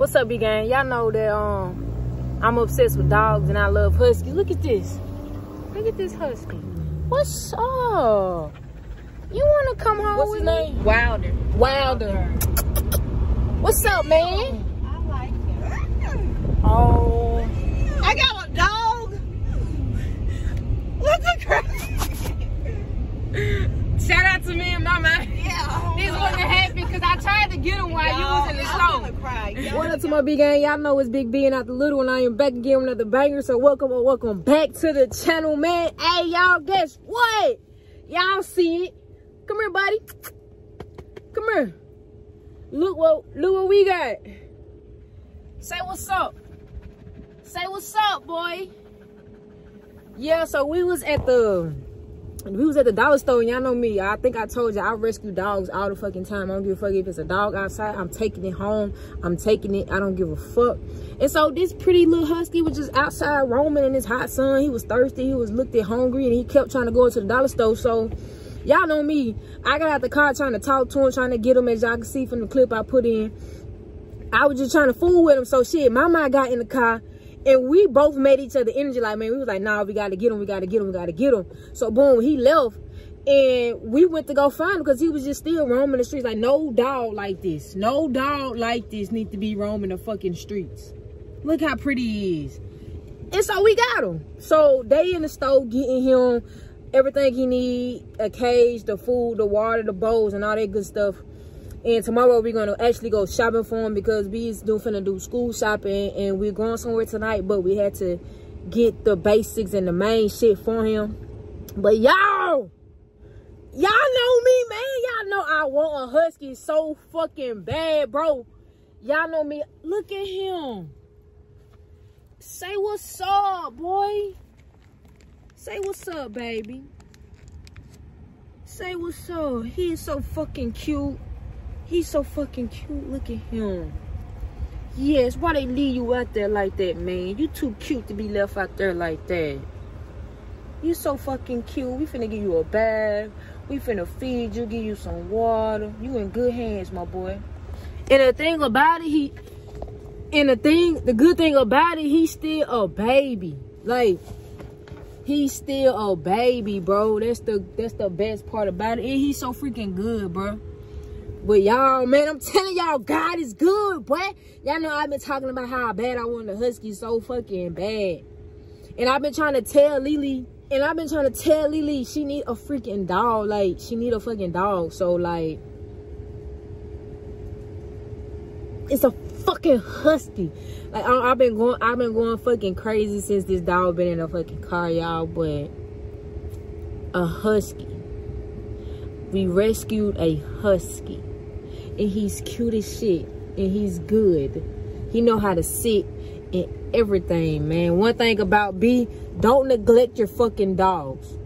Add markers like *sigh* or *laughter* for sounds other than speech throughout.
What's up, big gang? Y'all know that um I'm obsessed with dogs and I love huskies. Look at this. Look at this husky. What's up? You wanna come home What's with his me? name? Wilder. Wilder. What's up, man? I like him. Oh. I got a dog. What's a crap? Shout out to me and my man. Yeah. This wasn't happy because I tried to get him while you was in the I'm store. gonna cry. Big gang? Y'all know it's Big B and not the little one. I am back again with another banger. So welcome or welcome back to the channel, man. Hey, y'all, guess what? Y'all see it. Come here, buddy. Come here. Look what look what we got. Say what's up. Say what's up, boy. Yeah, so we was at the we was at the dollar store and y'all know me. I think I told you I rescue dogs all the fucking time. I don't give a fuck if it's a dog outside. I'm taking it home. I'm taking it. I don't give a fuck. And so this pretty little husky was just outside roaming in his hot sun. He was thirsty. He was looked at hungry and he kept trying to go into the dollar store. So y'all know me. I got out the car trying to talk to him, trying to get him as y'all can see from the clip I put in. I was just trying to fool with him. So shit, my mind got in the car and we both made each other energy. Like, man, we was like, nah, we gotta get him, we gotta get him, we gotta get him. So boom, he left and we went to go find him because he was just still roaming the streets. Like, no dog like this. No dog like this need to be roaming the fucking streets. Look how pretty he is. And so we got him. So they in the store getting him everything he need, a cage, the food, the water, the bowls, and all that good stuff. And tomorrow we're gonna actually go shopping for him because we's doing finna do school shopping and we're going somewhere tonight, but we had to get the basics and the main shit for him. But y'all, y'all know me, man. Y'all know I want a husky so fucking bad, bro. Y'all know me. Look at him. Say what's up, boy. Say what's up, baby. Say what's up. He is so fucking cute. He's so fucking cute. Look at him. Yes, why they leave you out there like that, man? You too cute to be left out there like that. You so fucking cute. We finna give you a bath. We finna feed you, give you some water. You in good hands, my boy. And the thing about it, he and the thing, the good thing about it, he's still a baby. Like, he's still a baby, bro. That's the that's the best part about it. And he's so freaking good, bro. But y'all, man, I'm telling y'all, God is good, boy. Y'all know I've been talking about how bad I want a husky so fucking bad. And I've been trying to tell Lily, and I've been trying to tell Lily she need a freaking dog. Like, she need a fucking dog. So, like, it's a fucking husky. Like, I, I've been going, I've been going fucking crazy since this dog been in a fucking car, y'all. But a husky. We rescued a husky and he's cute as shit and he's good. He know how to sit and everything man. One thing about b don't neglect your fucking dogs.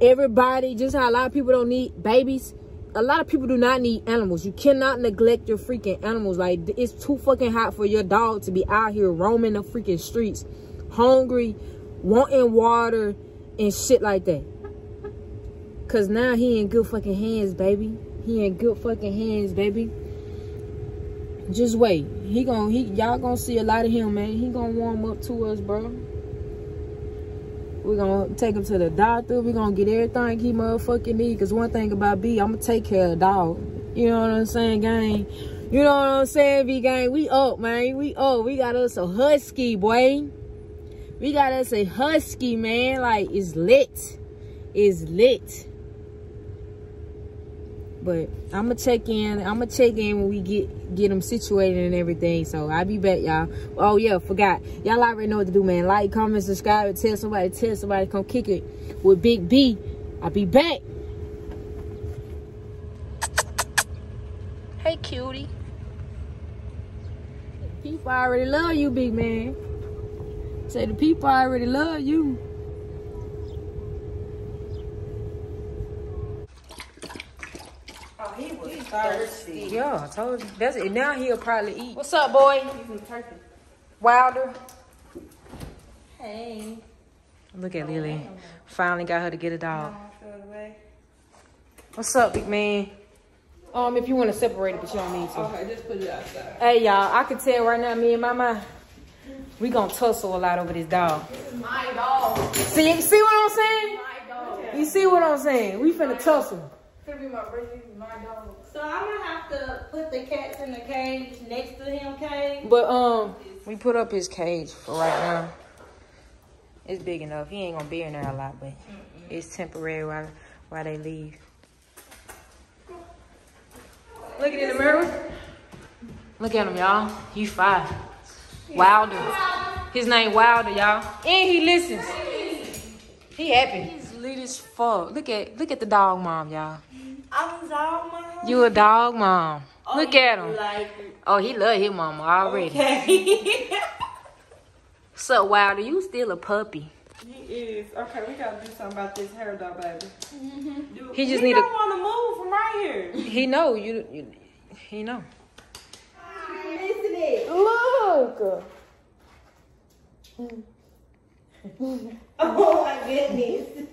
Everybody just how a lot of people don't need babies a lot of people do not need animals. You cannot neglect your freaking animals. Like it's too fucking hot for your dog to be out here roaming the freaking streets hungry wanting water and shit like that. Cause now he in good fucking hands, baby. He in good fucking hands, baby. Just wait. He gon' he y'all gonna see a lot of him, man. He gonna warm up to us, bro. We're gonna take him to the doctor. We're gonna get everything he motherfucking need. Cause one thing about B, I'm gonna take care of the dog. You know what I'm saying, gang? You know what I'm saying, B gang? We up, man. We up. We got us a husky, boy. We got us a husky, man. Like, it's lit. It's lit. But I'm gonna check in. I'm gonna check in when we get get them situated and everything. So I'll be back, y'all. Oh yeah, forgot. Y'all already know what to do, man. Like, comment, subscribe, and tell somebody. Tell somebody come kick it with Big B. I'll be back. Hey, cutie. People already love you, big man. Say the people already love you. Oh, he was thirsty. Yeah, I told you. That's it. Now he'll probably eat. What's up, boy? turkey. Wilder. Hey. Look at Lily. Finally got her to get a dog. What's up, big man? Um, if you want to separate it, but you don't need to. Okay, just put it outside. Hey y'all, I can tell right now, me and Mama, we gonna tussle a lot over this dog. This is My dog. See, see what I'm saying? My dog. You see what I'm saying? We finna tussle. Gonna be my baby, my dog. So I'm gonna have to put the cats in the cage next to him cage. But um, we put up his cage for right now. It's big enough. He ain't gonna be in there a lot, but it's temporary while while they leave. Looking in the mirror. Look at him, y'all. He five. Wilder. His name Wilder, y'all. And he listens. He happy. He's lit as fuck. Look at look at the dog mom, y'all. I'm dog mom. You a dog mom. Oh, Look at him. Like Oh, he love his mama already. okay. *laughs* So Wilder, you still a puppy. he is. Okay, we gotta do something about this hair though, baby. Do- He just he need don't a- want to move from right here. He know you. you he know. Listen it. Look. *laughs* Oh my goodness.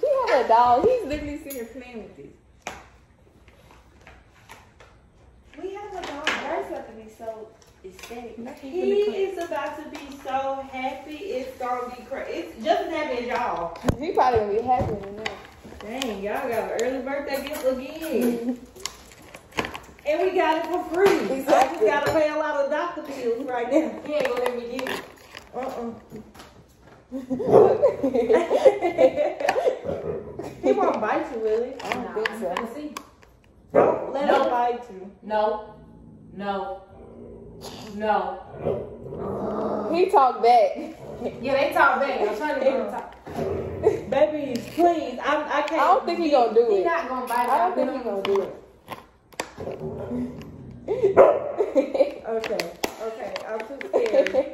He have a dog. He's literally sitting here playing with this. We have a dog. That's about to be so aesthetic. He is about to be so happy. It's gonna be crazy. It's just as happy as y'all. He probably gonna be happy in there. Dang, y'all got an early birthday gift again. and we got it for free. I just gotta pay a lot of doctor bills right now. He ain't gonna let me get it. Uh-uh. *laughs* he won't *laughs* bite you, will he? I don't think so. See? Don't let No. him bite you. No. No. No. He talk back. *laughs* Yeah, they talk back. I'm trying to get him to talk. Baby, please. I'm, I can't. I don't think he gonna do He it. not gonna bite I don't think he gonna do it. Okay, okay. I'm too scared.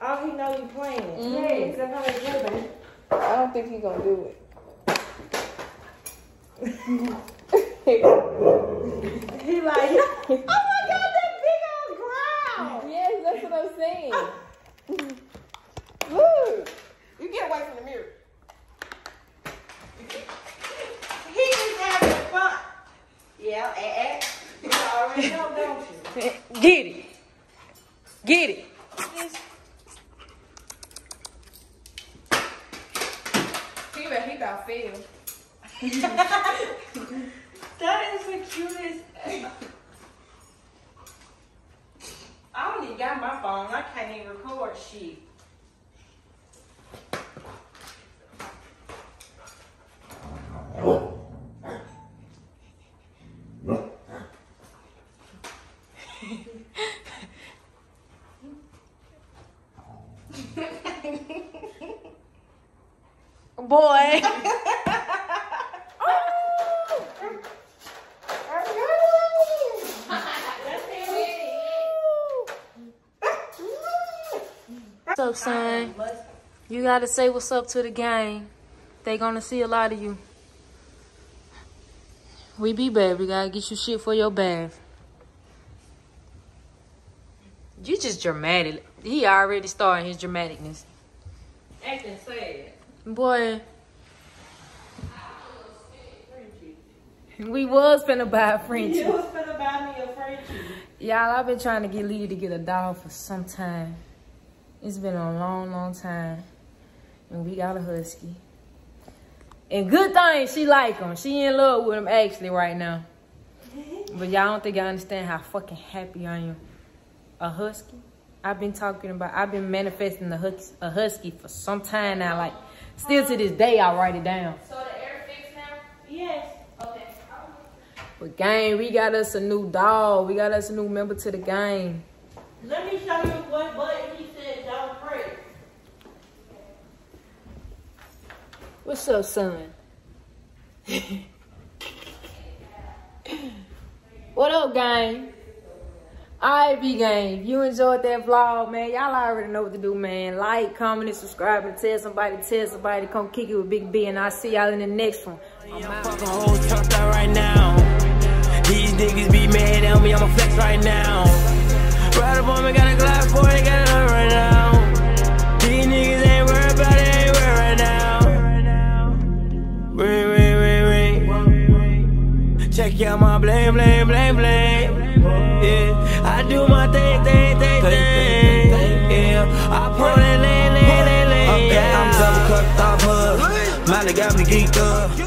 All he know he playing. Mhm. Yes, that's how they play, baby. I don't think he gonna do it. He like, *laughs* oh my god, that big old ground. yes, that's what I'm saying. Look. You get away from the mirror. He is having fun. Yeah, eh, eh. You already know, don't you? Get it. Get it. He got fail. *laughs* That is the cutest. I don't even got my phone. I can't even record shit. Boy. *laughs* What's up, son? You gotta say what's up to the gang. They gonna see a lot of you. We be bad. We gotta get you shit for your bath. You just dramatic. He already starting his dramaticness. Acting sad. Boy. We was finna buy a Frenchie. You was finna buy me a Frenchie. Y'all, I've been trying to get Leah to get a dog for some time. It's been a long, long time. And we got a husky. And good thing she like him. She in love with him actually right now. But y'all don't think I understand how fucking happy I am. A husky? I've been talking about, I've been manifesting a husky for some time now. Like, still to this day, I write it down. So the air fixed now? Yes. Okay. But gang, we got us a new dog. We got us a new member to the gang. Let me show you what button he said don't press. What's up, son? *laughs* what up, gang? Alright, B Gang, if you enjoyed that vlog, man, y'all already know what to do, man. Like, comment, and subscribe, and tell somebody, tell somebody, come kick it with Big B, and I'll see y'all in the next one. These niggas be mad at me, I'ma flex right now. Ride up on me, got a got it right now. These niggas ain't worried about it, ain't worried right now. Ring, ring, ring, ring. Check out my blame, blame. That lane,